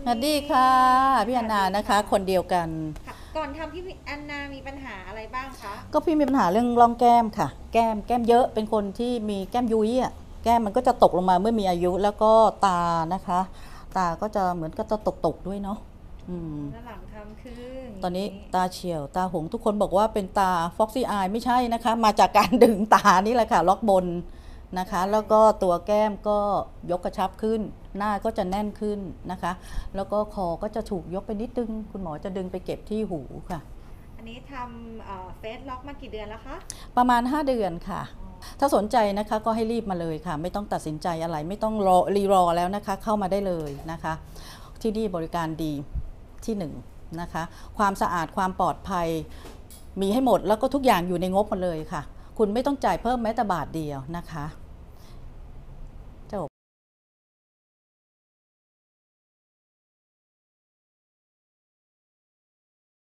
คุณสวัสดีค่ะ พี่อนนานะคะ คนเดียวกัน ค่ะก่อนทำพี่อันนามีปัญหาอะไรบ้างคะ ก็พี่มีปัญหาเรื่องร่องแก้มค่ะ แก้มแก้มเยอะเป็นคนที่มีแก้มยุ้ยอะแก้มมันก็จะตกลงมาเมื่อมีอายุแล้วก็ตานะคะ ตาก็จะเหมือนก็จะตกตกๆด้วยเนาะอืม แล้วหลังทำคือตอนนี้ตาเฉียวตาหงทุกคนบอกว่าเป็นตาฟ็อกซี่อายไม่ใช่นะคะ มาจากการ ดึงตานี่แหละค่ะ ล็อกบน นะคะ แล้วก็ตัวแก้มก็ยกกระชับขึ้น หน้าก็จะแน่นขึ้นนะคะ แล้วก็คอก็จะถูกยกไปนิดนึง คุณหมอจะดึงไปเก็บที่หูค่ะ อันนี้ทำเฟสล็อกมากี่เดือนแล้วคะ ประมาณ 5 เดือนค่ะอ๋อถ้าสนใจนะคะก็ให้รีบมาเลยค่ะ ไม่ต้องตัดสินใจอะไร ไม่ต้องรอรีรอแล้วนะคะ เข้ามาได้เลยนะคะ ที่นี่บริการดีที่หนึ่งนะคะ ความสะอาดความปลอดภัย มีให้หมดแล้วก็ทุกอย่างอยู่ในงบหมดเลยค่ะ คุณไม่ต้องจ่ายเพิ่มแม้แต่บาทเดียวนะคะ